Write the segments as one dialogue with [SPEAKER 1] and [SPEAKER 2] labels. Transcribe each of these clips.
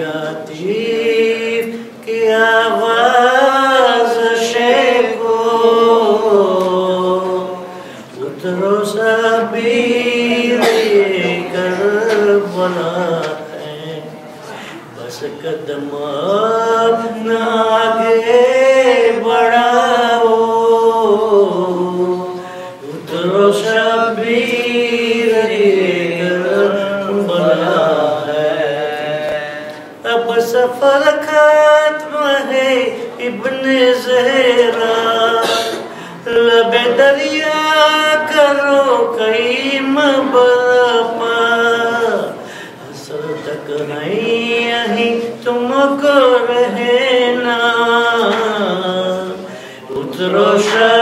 [SPEAKER 1] عطیف کی آواز شیکو اترو سبیر کربلا ہے بس قدم اپنا آگے بڑھاؤ۔ اترو شبیر اب سفر ہے ابن زہرا۔ لب دریا کرو کئی مبرپا اصل تک نہیں یہیں تم کو رہنا۔ اترو شبیر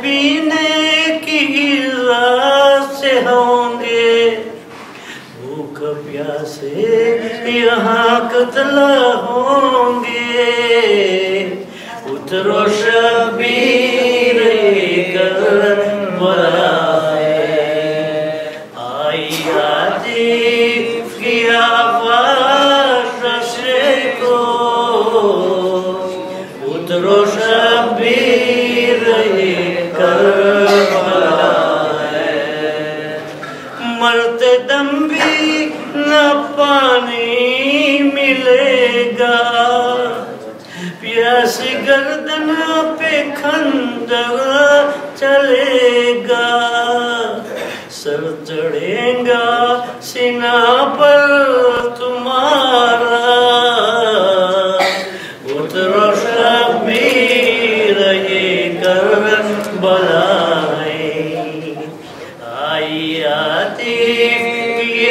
[SPEAKER 1] پینے کی ذات سے ہوں گے۔ بھوک پیاسے یہاں قتل ہوں گے۔ اترو شبیر گردن پہ خندق چلے گا۔ سر چڑھے گا سینہ پر تمہارا۔ اترو شبیر یہ کربلا ہے آئی عاطف کی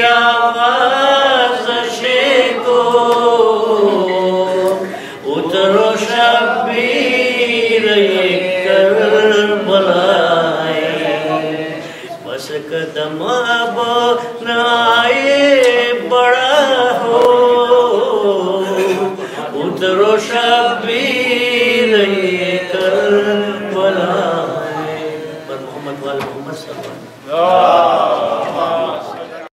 [SPEAKER 1] قدم اب نائے بڑا ہو۔ اترو شبیر یہ کربلا ہے۔ پر محمد وال محمد صلی اللہ علیہ وسلم۔